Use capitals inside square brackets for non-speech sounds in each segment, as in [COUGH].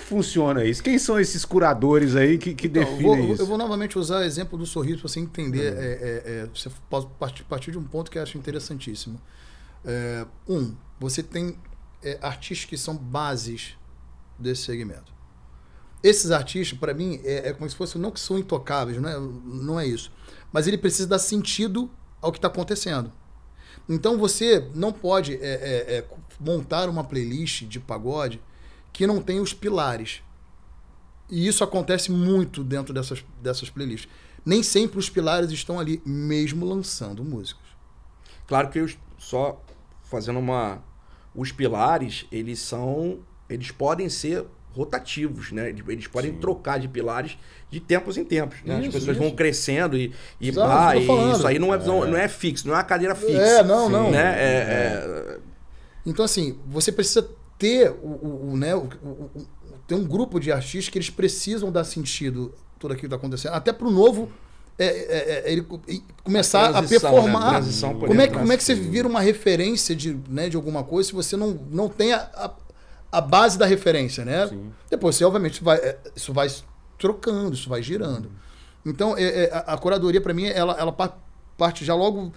que funciona isso? Quem são esses curadores aí que, que Então, eu definem vou, isso? eu vou novamente usar o exemplo do sorriso para você entender. Uhum. é, é, é, você pode partir, de um ponto que eu acho interessantíssimo. É, um, você tem é, artistas que são bases desse segmento. Esses artistas, para mim, é, como se fossem, não que são intocáveis, não é, não é isso. Mas ele precisa dar sentido ao que está acontecendo. Então você não pode é, é, é, montar uma playlist de pagode que não tem os pilares. E isso acontece muito dentro dessas, dessas playlists. Nem sempre os pilares estão ali, mesmo lançando músicas. Claro que os, só fazendo uma. Os pilares, eles são. Eles podem ser rotativos, né? Eles- Eles podem trocar de pilares de tempos em tempos. Né? As Isso, pessoas vão isso. crescendo e, e, Exato, pá, eu e isso aí não é, não, não é fixo, não é uma cadeira fixa. É, não, não. Né? É, é- Então, assim, você precisa ter o, o, né, o, o- ter um grupo de artistas que eles precisam dar sentido tudo aquilo que está acontecendo. Até para o novo é, é, é, ele co- e começar a Transição, performar. né? Por como, é, como é que você vira uma referência de, né, de alguma coisa se você não, não tem a, a, a base da referência, né? Depois você, obviamente, vai, é, isso vai trocando, isso vai girando. Então, é, é, a, a curadoria, para mim, ela, ela pa- parte já logo.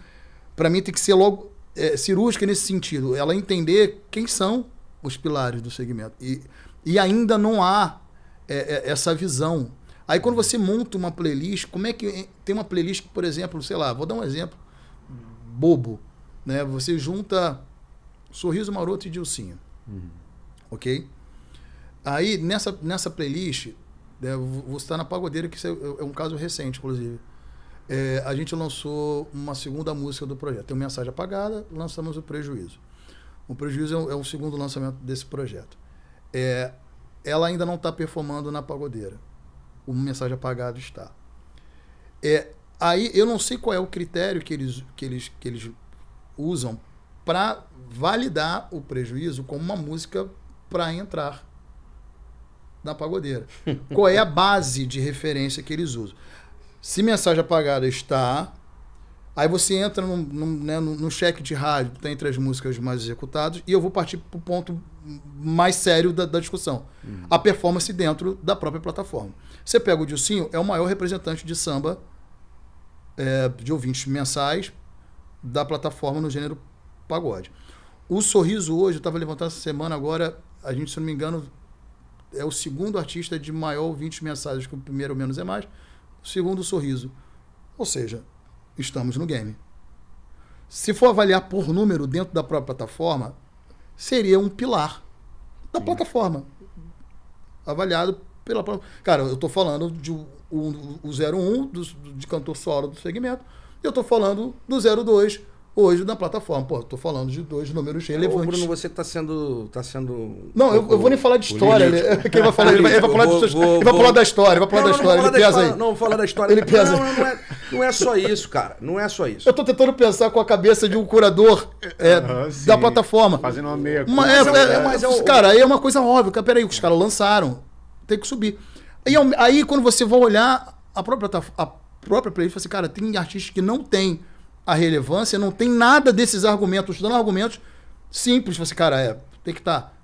Para mim, tem que ser logo é, cirúrgica nesse sentido. Ela entender quem são os pilares do segmento. E, e ainda não há é, é, essa visão. Aí, quando você monta uma playlist, como é que. Tem uma playlist que, por exemplo, sei lá, vou dar um exemplo bobo. Né? Você junta Sorriso Maroto e Dilcinho. Ok? Aí, nessa, nessa playlist, né, vou citar na Pagodeira, que isso é, é um caso recente, inclusive. É, a gente lançou uma segunda música do projeto. Tem uma mensagem apagada, lançamos o Prejuízo. O Prejuízo é o, é o segundo lançamento desse projeto. É, ela ainda não está performando na Pagodeira. O Mensagem Apagada está. É, aí eu não sei qual é o critério que eles, que eles, que eles usam para validar o Prejuízo como uma música para entrar na Pagodeira. [LAUGHS] qual é a base de referência que eles usam? Se mensagem apagada está, aí você entra no, né, cheque de rádio, tá entre as músicas mais executadas, e eu vou partir para o ponto mais sério da, da discussão. A performance dentro da própria plataforma. Você pega o Dilcinho, é o maior representante de samba é, de ouvintes mensais da plataforma no gênero pagode. O Sorriso hoje, eu estava levantando essa semana agora, a gente, se não me engano, é o segundo artista de maior ouvintes mensais, que o primeiro menos é mais, o segundo Sorriso. Ou seja, estamos no game. Se for avaliar por número dentro da própria plataforma, seria um pilar da plataforma. Avaliado pela própria. Cara, eu estou falando de o, o, o 01 do, de cantor solo do segmento, eu estou falando do 02 hoje na plataforma. Pô, estou falando de dois números Ô, relevantes. Bruno, você tá sendo. Tá sendo Não, eu, eu vou nem falar de história. Ele, quem vai falar? Ele vai, ele vai falar, Vou- vou- ele vai vou- falar da história, vai falar Não, da história. não Ele vou falar da pesa história, aí. Não, vou falar da história. Ele pesa. Não, não, não é, não é só isso, cara. Não é só isso. Eu tô tentando pensar com a cabeça de um curador é, sim. da plataforma. Fazendo uma meia Uma- culpa. é, Mas é- é- é- mas é Cara, aí é uma coisa óbvia. Peraí, os caras lançaram. Tem que subir. Aí, ao- aí quando você vai olhar a própria, a própria playlist, você, cara, tem artistas que não tem a relevância, não tem nada desses argumentos, dando argumentos simples. Você, cara, é, tem que estar.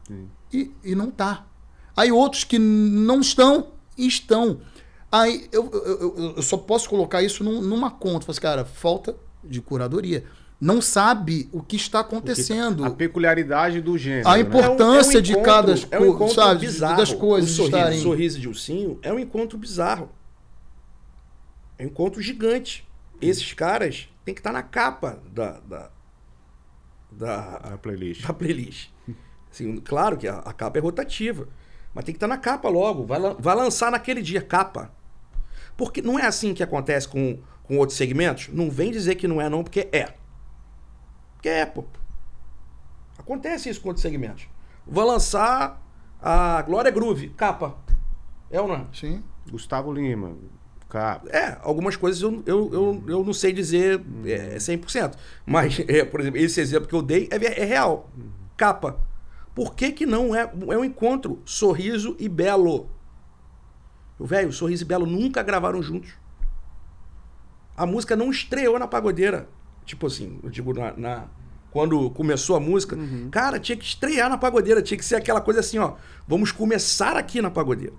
E, e não tá. Aí outros que não estão, estão. Aí eu, eu, eu- eu só posso colocar isso num- numa conta. Fala assim, cara, falta de curadoria. Não sabe o que está acontecendo. A peculiaridade do gênero. A né? import- importância de cada é um co- encontro sabe, bizarro. das coisas O sorriso, estarem- sorriso de Dilcinho é um encontro bizarro. É um encontro gigante. Esses caras têm que estar na capa da, da, da, A playlist. da playlist. Assim, claro que a, a capa é rotativa, mas tem que estar na capa logo. Vai, vai lançar naquele dia capa. Porque não é assim que acontece com, com outros segmentos. Não vem dizer que não é, não, porque é. Porque é, pô. Acontece isso com outros segmentos. Vou lançar a Glória Groove, capa. É ou não é? Sim. Gustavo Lima. Cara, É, algumas coisas eu, eu, eu, eu não sei dizer é, 100%. Mas, [LAUGHS] é, por exemplo, esse exemplo que eu dei é, é real. Capa. Por que, que não é, é um encontro Sorriso e Belo? O velho, Sorriso e Belo nunca gravaram juntos. A música não estreou na pagodeira. Tipo assim, eu digo na, na, quando começou a música, Uhum. cara, tinha que estrear na pagodeira, tinha que ser aquela coisa assim, ó, vamos começar aqui na pagodeira.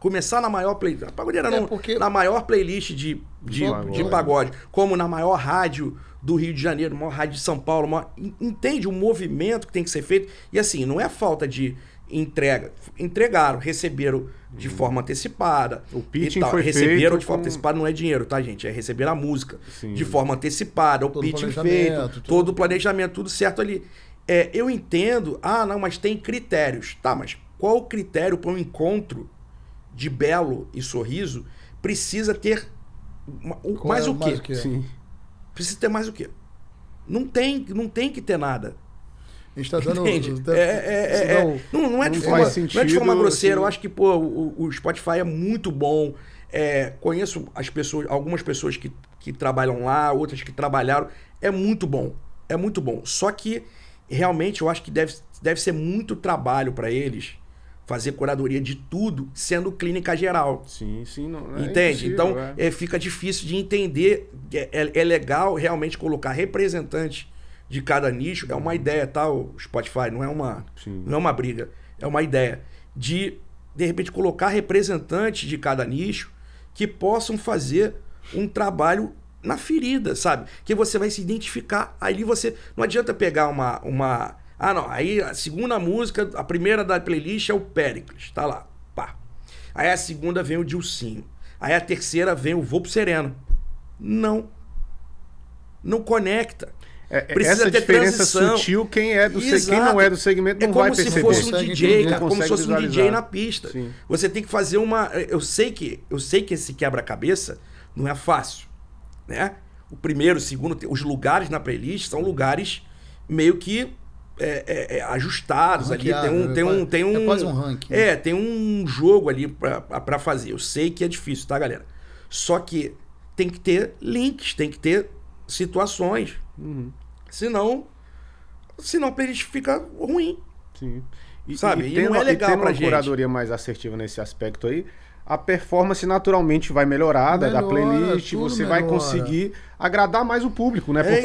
Começar na maior playlist. A pagodeira É, não, porque- na maior playlist de, de, Pagode. de pagode, como na maior rádio do Rio de Janeiro, maior rádio de São Paulo, maior- en- entende o movimento que tem que ser feito. E assim, não é falta de entrega. Entregaram, receberam de forma antecipada. O pitching e tal. foi Receberam feito de forma com- antecipada, não é dinheiro, tá, gente? É receber a música Sim. de forma antecipada, o Todo pitching planejamento, feito, tudo. todo o planejamento, tudo certo ali. É, eu entendo, ah, não, mas tem critérios. Tá, mas qual o critério para um encontro de belo e sorriso precisa ter o- mais é o quê? mais o quê? Sim. Precisa ter mais o quê? Não tem, não tem que ter nada. A gente tá dando. [LAUGHS] Entende? tá- É, é, é, é- não- é de não forma, faz não é de sentido, forma grosseira. assim. Eu acho que, pô, o, o Spotify é muito bom. É, conheço as pessoas, algumas pessoas que, que trabalham lá, outras que trabalharam. É muito bom. É muito bom. Só que realmente eu acho que deve, deve ser muito trabalho para eles fazer curadoria de tudo, sendo clínica geral. Sim, sim. Não, é Entende? Então é. é, fica difícil de entender. É, é- é legal realmente colocar representantes de cada nicho. É uma ideia, tá? O Spotify não é uma, Sim. não é uma briga. É uma ideia de de repente colocar representantes de cada nicho que possam fazer um trabalho na ferida, sabe? Que você vai se identificar. Ali você não adianta pegar uma uma ah, não, aí a segunda música, a primeira da playlist é o Péricles, tá lá. Pá. Aí a segunda vem o Dilcinho. Aí a terceira vem o Vou pro Sereno. Não. Não conecta. É, Precisa essa ter diferença transição. sutil, quem é do quem não é do segmento É não como vai se perceber. fosse um DJ, cara, como se fosse um DJ visualizar. na pista. Sim. Você tem que fazer uma. Eu sei que eu sei que esse quebra-cabeça não é fácil, né? O primeiro, o segundo, os lugares na playlist são lugares meio que é, é, é, ajustados ali. Tem Ranqueado, um, é tem um, tem um, é quase um ranking. É, tem um jogo ali pra, pra fazer. Eu sei que é difícil, tá, galera? Só que tem que ter links, tem que ter situações. Uhum. Senão, senão a playlist fica ruim. Sim. E, Sabe? E tendo, não é legal e tendo uma gente. curadoria mais assertiva nesse aspecto aí, a performance naturalmente vai melhorar da- da Melhora, playlist, você vai melhora. conseguir agradar mais o público, né? É Porque